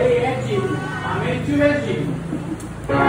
ele into Angie.